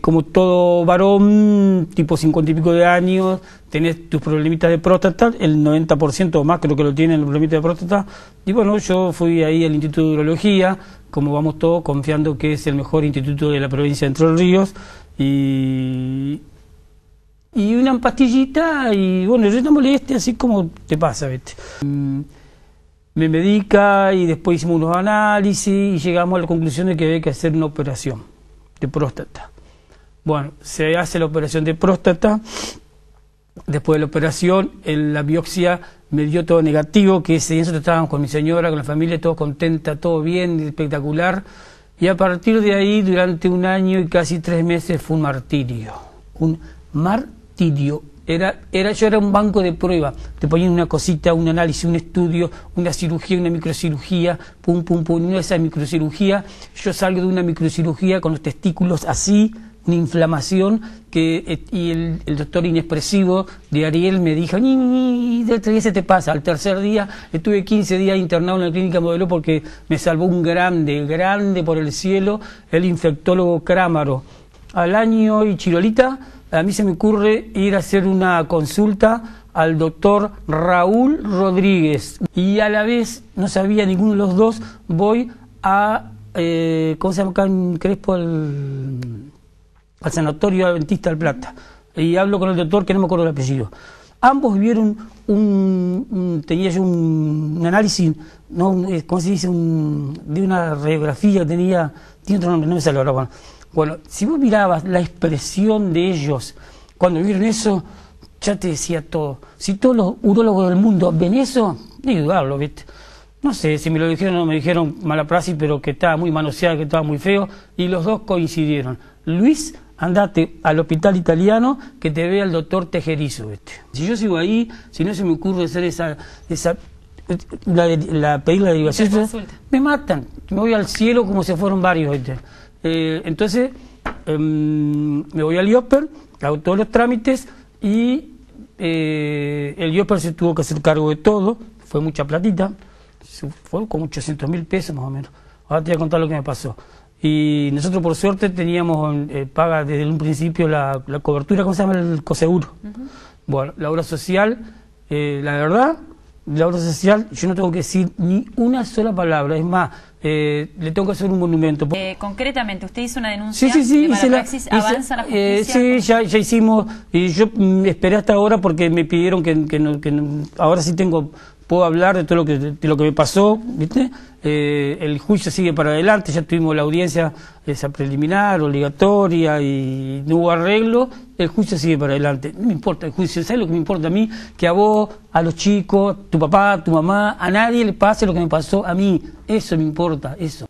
Como todo varón, tipo 50 y pico de años, tenés tus problemitas de próstata, el 90% o más creo que lo tienen los problemitas de próstata. Y bueno, yo fui ahí al Instituto de Urología, como vamos todos, confiando que es el mejor instituto de la provincia de Entre Ríos. Y, y una pastillita, y bueno, yo no moleste, así como te pasa, ¿viste? Mm, me medica y después hicimos unos análisis y llegamos a la conclusión de que había que hacer una operación de próstata. Bueno, se hace la operación de próstata. Después de la operación, la biopsia me dio todo negativo, que ese día nosotros estábamos con mi señora, con la familia, todo contenta, todo bien, espectacular. Y a partir de ahí, durante un año y casi tres meses, fue un martirio. Un martirio. Era, era, yo era un banco de prueba. Te ponían una cosita, un análisis, un estudio, una cirugía, una microcirugía, pum, pum, pum. Una de esas microcirugía, yo salgo de una microcirugía con los testículos así, una inflamación que eh, y el, doctor inexpresivo de Ariel me dijo, ni, ni, de día se te pasa. Al tercer día estuve 15 días internado en la clínica modelo porque me salvó un grande, grande por el cielo, el infectólogo Crámaro. Al año y Chirolita, a mí se me ocurre ir a hacer una consulta al doctor Raúl Rodríguez y a la vez, no sabía ninguno de los dos, voy a, eh, ¿cómo se llama acá en Crespo? El, al Sanatorio Adventista del Plata y hablo con el doctor que no me acuerdo el apellido. Ambos vieron un, tenía yo un, análisis, no, eh, ¿cómo se dice? de una radiografía, tenía, tiene otro nombre, no me sale ahora. Bueno. bueno, si vos mirabas la expresión de ellos cuando vieron eso, ya te decía todo. Si todos los urólogos del mundo ven eso, ni dudarlo, ¿viste? No sé si me lo dijeron o me dijeron mala praxis, pero que estaba muy manoseada, que estaba muy feo, y los dos coincidieron. Luis andate al hospital italiano que te vea el doctor Tejerizo. ¿viste? Si yo sigo ahí, si no se me ocurre hacer esa, esa la, la, pedir la derivación, me matan. Me voy al cielo como se fueron varios. Eh, entonces, em, me voy al IOPER, hago todos los trámites y eh, el IOPER se tuvo que hacer cargo de todo, fue mucha platita, fue como 800 mil pesos más o menos. Ahora te voy a contar lo que me pasó. Y nosotros, por suerte, teníamos eh, paga desde un principio la, cobertura, ¿cómo se llama? El coseguro. Bueno, la obra social, eh, la verdad, la obra social, yo no tengo que decir ni una sola palabra. Es más, eh, le tengo que hacer un monumento. concretamente, usted hizo una denuncia sí, sí, sí, la, avanza la justicia. sí, ya, ya hicimos, y yo mm, esperé hasta ahora porque me pidieron que, que ahora sí tengo puedo hablar de todo lo que, de lo que me pasó, ¿viste? Eh, el juicio sigue para adelante, ya tuvimos la audiencia esa preliminar, obligatoria y no hubo arreglo, el juicio sigue para adelante. No me importa el juicio, ¿sabes lo que me importa a mí? Que a vos, a los chicos, tu papá, tu mamá, a nadie le pase lo que me pasó a mí. Eso me importa, eso.